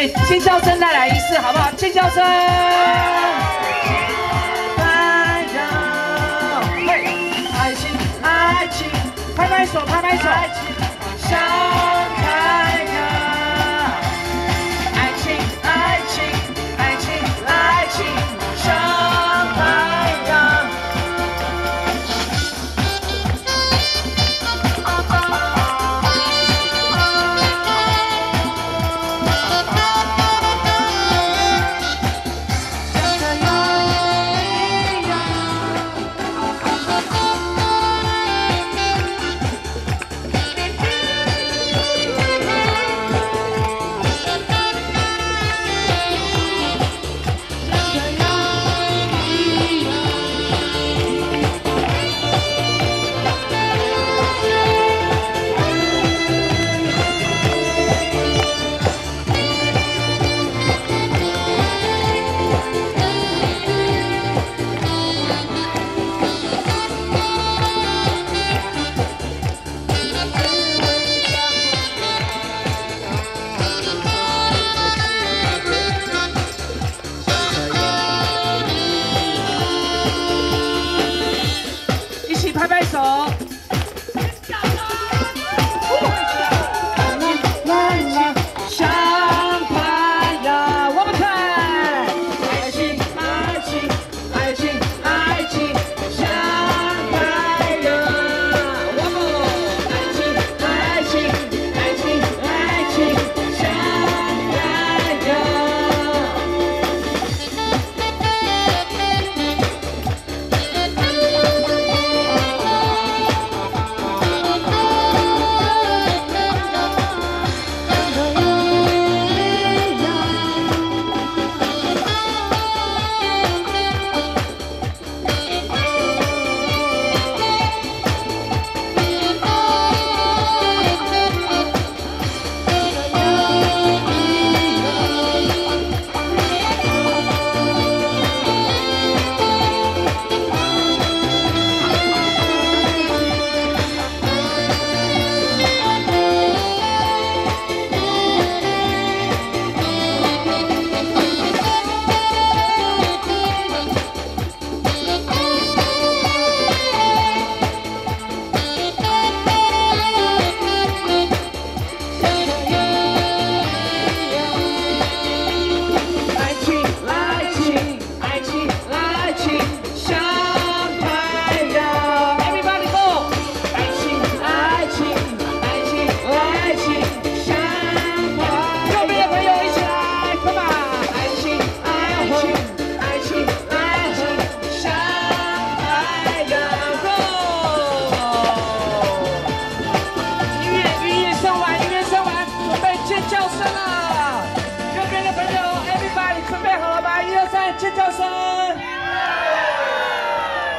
哎，尖叫声再来一次，好不好？尖叫声。爱情，爱情，拍拍手，拍拍手，拍拍手。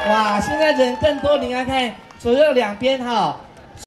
哇，现在人更多，你看看左右两边哈，